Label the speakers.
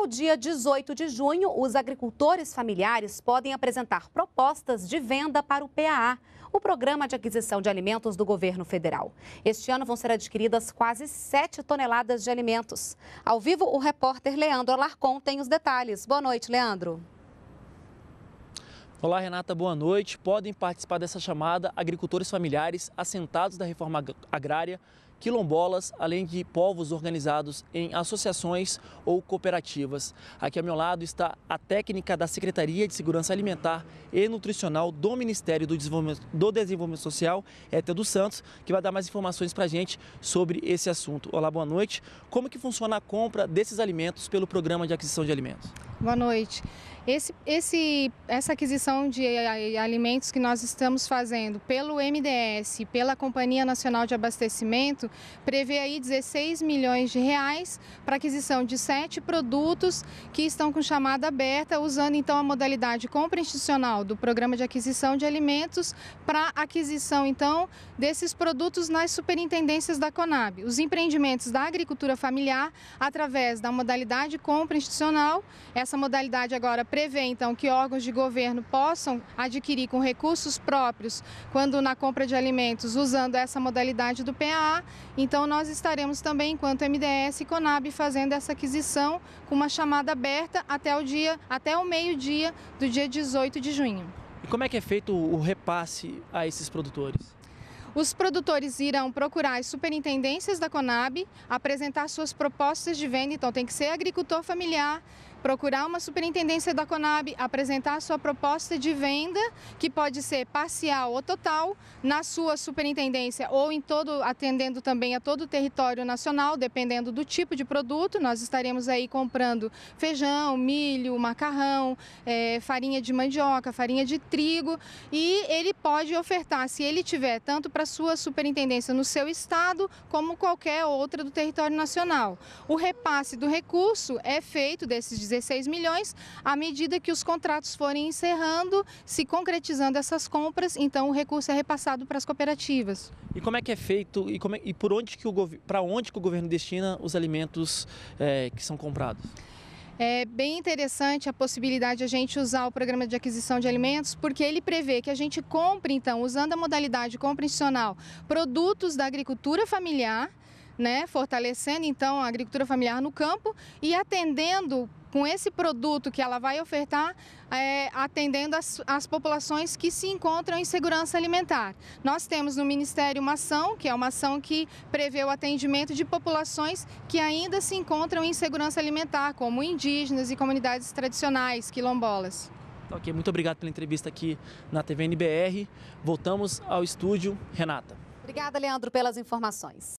Speaker 1: Até o dia 18 de junho, os agricultores familiares podem apresentar propostas de venda para o PAA, o Programa de Aquisição de Alimentos do Governo Federal. Este ano vão ser adquiridas quase 7 toneladas de alimentos. Ao vivo, o repórter Leandro Alarcon tem os detalhes. Boa noite, Leandro.
Speaker 2: Olá, Renata, boa noite. Podem participar dessa chamada agricultores familiares assentados da reforma agrária quilombolas, além de povos organizados em associações ou cooperativas. Aqui ao meu lado está a técnica da Secretaria de Segurança Alimentar e Nutricional do Ministério do Desenvolvimento, do Desenvolvimento Social, Éter dos Santos, que vai dar mais informações para a gente sobre esse assunto. Olá, boa noite. Como que funciona a compra desses alimentos pelo Programa de Aquisição de Alimentos?
Speaker 3: Boa noite. Esse, esse, essa aquisição de alimentos que nós estamos fazendo pelo MDS, pela Companhia Nacional de Abastecimento, prevê aí 16 milhões de reais para aquisição de sete produtos que estão com chamada aberta, usando então a modalidade compra institucional do Programa de Aquisição de Alimentos para aquisição então desses produtos nas superintendências da Conab. Os empreendimentos da agricultura familiar, através da modalidade compra institucional, essa modalidade agora prevê então que órgãos de governo possam adquirir com recursos próprios quando na compra de alimentos usando essa modalidade do PAA. Então nós estaremos também enquanto MDS e Conab fazendo essa aquisição com uma chamada aberta até o dia até o meio-dia do dia 18 de junho.
Speaker 2: E como é que é feito o repasse a esses produtores?
Speaker 3: Os produtores irão procurar as superintendências da Conab, apresentar suas propostas de venda, então tem que ser agricultor familiar, procurar uma superintendência da Conab, apresentar sua proposta de venda, que pode ser parcial ou total, na sua superintendência ou em todo, atendendo também a todo o território nacional, dependendo do tipo de produto. Nós estaremos aí comprando feijão, milho, macarrão, é, farinha de mandioca, farinha de trigo e ele pode ofertar, se ele tiver, tanto para sua superintendência no seu estado, como qualquer outra do território nacional. O repasse do recurso é feito desses 16 milhões, à medida que os contratos forem encerrando, se concretizando essas compras, então o recurso é repassado para as cooperativas.
Speaker 2: E como é que é feito e, é, e por onde que o para onde que o governo destina os alimentos é, que são comprados?
Speaker 3: É bem interessante a possibilidade de a gente usar o programa de aquisição de alimentos, porque ele prevê que a gente compre, então, usando a modalidade compra institucional, produtos da agricultura familiar, né, fortalecendo então a agricultura familiar no campo e atendendo com esse produto que ela vai ofertar, é, atendendo as, as populações que se encontram em segurança alimentar. Nós temos no Ministério uma ação, que é uma ação que prevê o atendimento de populações que ainda se encontram em segurança alimentar, como indígenas e comunidades tradicionais, quilombolas.
Speaker 2: Ok, muito obrigado pela entrevista aqui na TV NBR. Voltamos ao estúdio. Renata.
Speaker 1: Obrigada, Leandro, pelas informações.